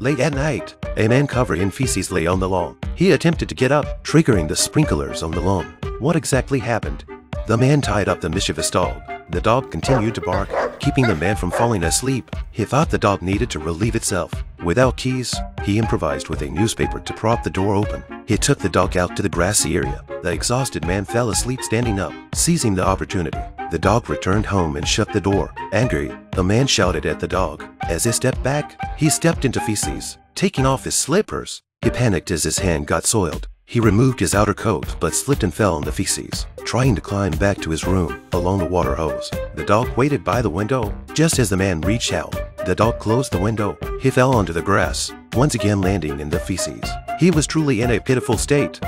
Late at night, a man covered in feces lay on the lawn. He attempted to get up, triggering the sprinklers on the lawn. What exactly happened? The man tied up the mischievous dog. The dog continued to bark, keeping the man from falling asleep. He thought the dog needed to relieve itself. Without keys, he improvised with a newspaper to prop the door open. He took the dog out to the grassy area. The exhausted man fell asleep standing up, seizing the opportunity. The dog returned home and shut the door. Angry, the man shouted at the dog. As he stepped back, he stepped into feces, taking off his slippers. He panicked as his hand got soiled. He removed his outer coat but slipped and fell in the feces, trying to climb back to his room along the water hose. The dog waited by the window just as the man reached out. The dog closed the window. He fell onto the grass, once again landing in the feces. He was truly in a pitiful state.